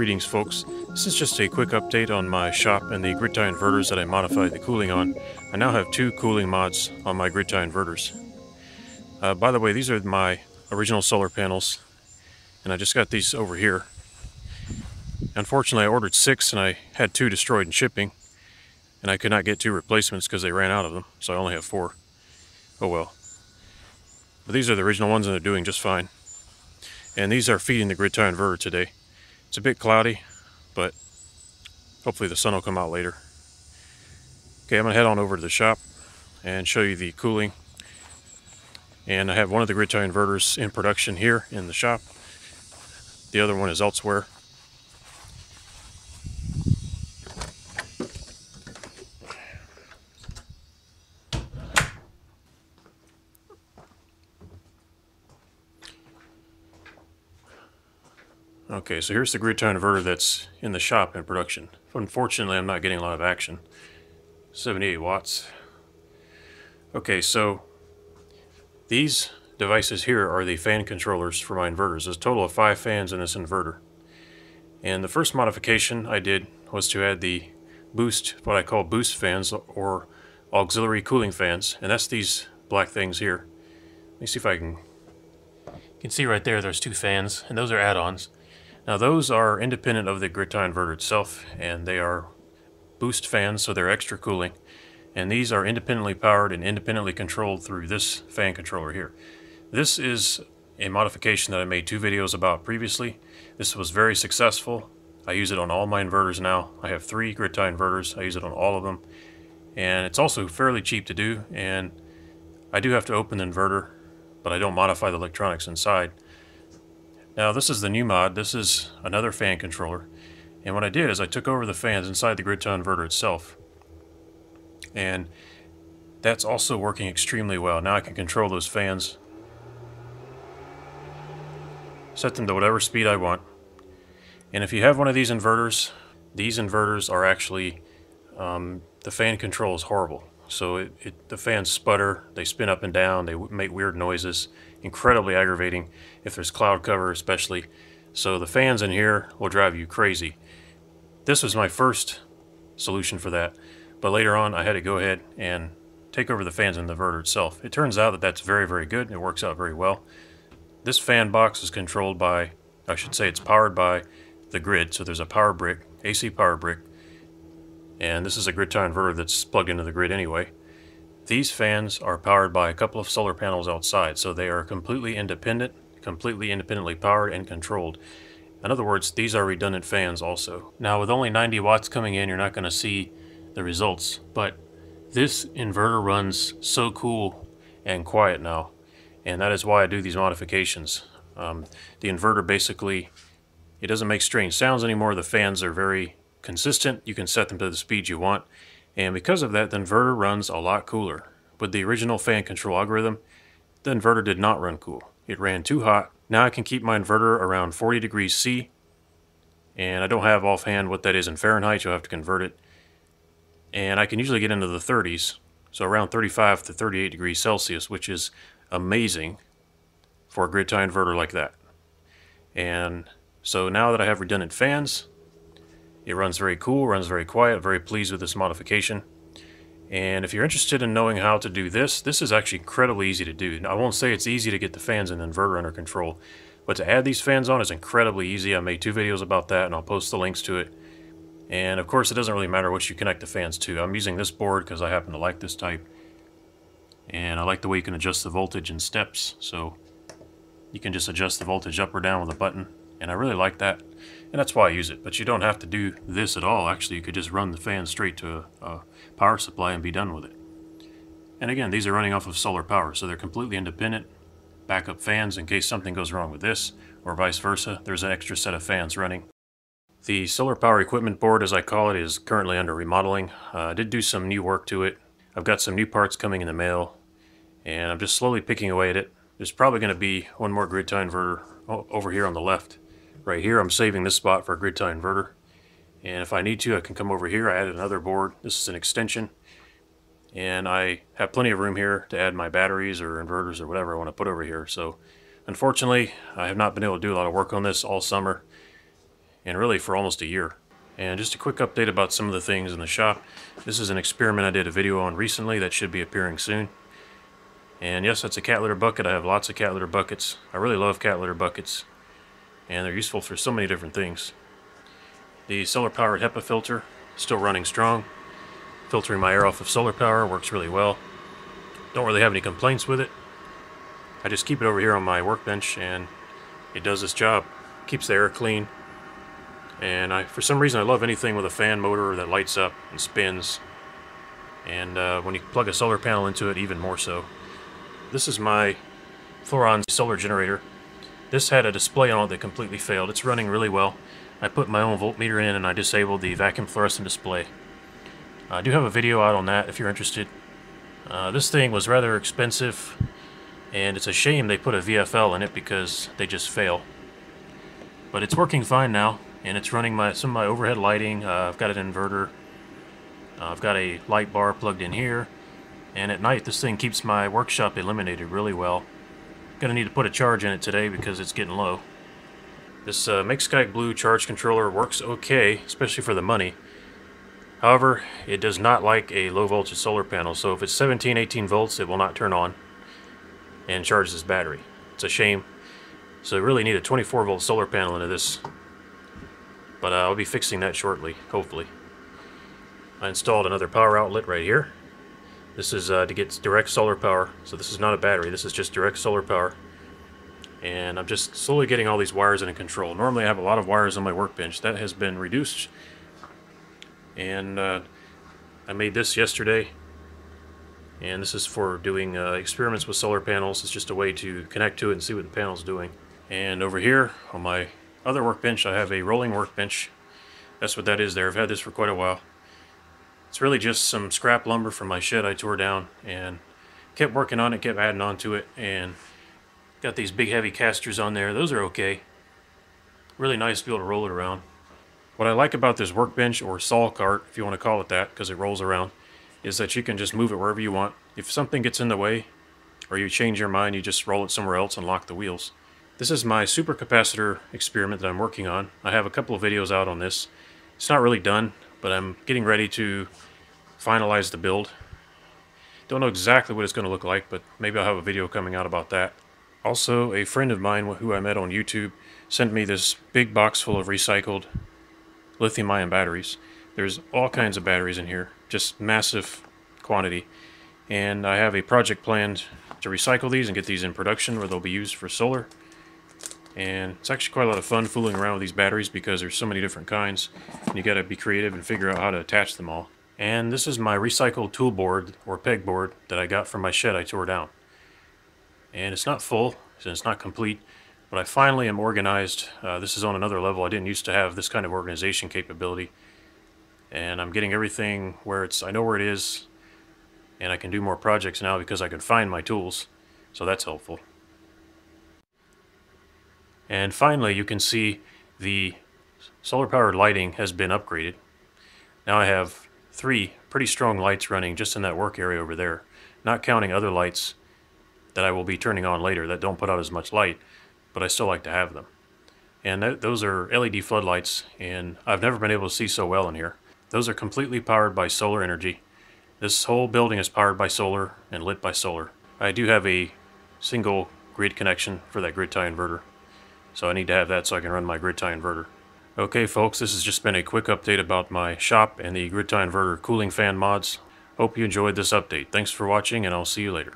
Greetings folks, this is just a quick update on my shop and the grid tie inverters that I modified the cooling on. I now have two cooling mods on my grid tie inverters. Uh, by the way, these are my original solar panels and I just got these over here. Unfortunately I ordered six and I had two destroyed in shipping and I could not get two replacements because they ran out of them, so I only have four. Oh well. But these are the original ones and they're doing just fine. And these are feeding the grid tie inverter today. It's a bit cloudy, but hopefully the sun will come out later. Okay, I'm gonna head on over to the shop and show you the cooling. And I have one of the grid tie inverters in production here in the shop. The other one is elsewhere. Okay, so here's the grid tie inverter that's in the shop in production. Unfortunately, I'm not getting a lot of action. 78 watts. Okay, so these devices here are the fan controllers for my inverters. There's a total of five fans in this inverter. And the first modification I did was to add the boost, what I call boost fans or auxiliary cooling fans. And that's these black things here. Let me see if I can... You can see right there, there's two fans, and those are add-ons. Now those are independent of the grid tie inverter itself and they are boost fans so they're extra cooling and these are independently powered and independently controlled through this fan controller here. This is a modification that I made two videos about previously. This was very successful. I use it on all my inverters now. I have three grid tie inverters. I use it on all of them and it's also fairly cheap to do and I do have to open the inverter but I don't modify the electronics inside. Now this is the new mod. This is another fan controller. And what I did is I took over the fans inside the grid tie inverter itself. And that's also working extremely well. Now I can control those fans. Set them to whatever speed I want. And if you have one of these inverters, these inverters are actually, um, the fan control is horrible. So it, it, the fans sputter, they spin up and down, they make weird noises incredibly aggravating if there's cloud cover especially. So the fans in here will drive you crazy. This was my first solution for that, but later on I had to go ahead and take over the fans in the inverter itself. It turns out that that's very, very good. It works out very well. This fan box is controlled by, I should say it's powered by the grid. So there's a power brick, AC power brick, and this is a grid tie inverter that's plugged into the grid anyway. These fans are powered by a couple of solar panels outside, so they are completely independent, completely independently powered and controlled. In other words, these are redundant fans also. Now with only 90 watts coming in, you're not going to see the results, but this inverter runs so cool and quiet now, and that is why I do these modifications. Um, the inverter basically, it doesn't make strange sounds anymore. The fans are very consistent. You can set them to the speed you want. And because of that, the inverter runs a lot cooler. With the original fan control algorithm, the inverter did not run cool. It ran too hot. Now I can keep my inverter around 40 degrees C, and I don't have offhand what that is in Fahrenheit, you'll have to convert it. And I can usually get into the 30s, so around 35 to 38 degrees Celsius, which is amazing for a grid tie inverter like that. And so now that I have redundant fans, it runs very cool, runs very quiet, very pleased with this modification. And if you're interested in knowing how to do this, this is actually incredibly easy to do. I won't say it's easy to get the fans and inverter under control, but to add these fans on is incredibly easy. I made two videos about that and I'll post the links to it. And of course it doesn't really matter what you connect the fans to. I'm using this board because I happen to like this type. And I like the way you can adjust the voltage in steps, so you can just adjust the voltage up or down with a button and I really like that. And that's why I use it. But you don't have to do this at all. Actually you could just run the fan straight to a, a power supply and be done with it. And again these are running off of solar power so they're completely independent backup fans in case something goes wrong with this or vice versa. There's an extra set of fans running. The solar power equipment board as I call it is currently under remodeling. Uh, I did do some new work to it. I've got some new parts coming in the mail and I'm just slowly picking away at it. There's probably going to be one more grid tie inverter over here on the left Right here, I'm saving this spot for a grid tie inverter. And if I need to, I can come over here. I added another board. This is an extension. And I have plenty of room here to add my batteries or inverters or whatever I want to put over here. So unfortunately, I have not been able to do a lot of work on this all summer. and really for almost a year. And just a quick update about some of the things in the shop. This is an experiment I did a video on recently that should be appearing soon. And yes, that's a cat litter bucket. I have lots of cat litter buckets. I really love cat litter buckets. And they're useful for so many different things. The solar powered HEPA filter, still running strong. Filtering my air off of solar power works really well. Don't really have any complaints with it. I just keep it over here on my workbench and it does its job. Keeps the air clean. And I, for some reason I love anything with a fan motor that lights up and spins. And uh, when you plug a solar panel into it, even more so. This is my Floureon solar generator. This had a display on it that completely failed. It's running really well. I put my own voltmeter in and I disabled the vacuum fluorescent display. I do have a video out on that if you're interested. Uh, this thing was rather expensive and it's a shame they put a VFL in it because they just fail. But it's working fine now, and it's running my some of my overhead lighting. Uh, I've got an inverter. Uh, I've got a light bar plugged in here. And at night, this thing keeps my workshop illuminated really well. Gonna need to put a charge in it today because it's getting low. This uh, MakeSkyBlue charge controller works okay, especially for the money. However, it does not like a low voltage solar panel, so if it's 17, 18 volts, it will not turn on and charge this battery. It's a shame. So I really need a 24 volt solar panel into this. But uh, I'll be fixing that shortly, hopefully. I installed another power outlet right here. This is uh, to get direct solar power. So this is not a battery, this is just direct solar power. And I'm just slowly getting all these wires into control. Normally I have a lot of wires on my workbench. That has been reduced. And uh, I made this yesterday and this is for doing uh, experiments with solar panels. It's just a way to connect to it and see what the panel's doing. And over here on my other workbench, I have a rolling workbench. That's what that is there. I've had this for quite a while. It's really just some scrap lumber from my shed I tore down and kept working on it, kept adding on to it, and got these big heavy casters on there. Those are okay. Really nice to be able to roll it around. What I like about this workbench, or saw cart, if you want to call it that, because it rolls around, is that you can just move it wherever you want. If something gets in the way, or you change your mind, you just roll it somewhere else and lock the wheels. This is my supercapacitor experiment that I'm working on. I have a couple of videos out on this. It's not really done, but I'm getting ready to finalize the build. Don't know exactly what it's going to look like, but maybe I'll have a video coming out about that. Also, a friend of mine who I met on YouTube sent me this big box full of recycled lithium-ion batteries. There's all kinds of batteries in here just massive quantity. And I have a project planned to recycle these and get these in production where they'll be used for solar. And it's actually quite a lot of fun fooling around with these batteries because there's so many different kinds. And you got to be creative and figure out how to attach them all. And this is my recycled tool board or pegboard that I got from my shed I tore down. And it's not full, and it's not complete, but I finally am organized. Uh, this is on another level. I didn't used to have this kind of organization capability and I'm getting everything where it's I know where it is and I can do more projects now because I can find my tools so that's helpful and finally you can see the solar powered lighting has been upgraded now I have three pretty strong lights running just in that work area over there not counting other lights that I will be turning on later that don't put out as much light but I still like to have them and th those are LED floodlights and I've never been able to see so well in here those are completely powered by solar energy. This whole building is powered by solar and lit by solar. I do have a single grid connection for that grid tie inverter. So I need to have that so I can run my grid tie inverter. Okay folks, this has just been a quick update about my shop and the grid tie inverter cooling fan mods. Hope you enjoyed this update. Thanks for watching and I'll see you later.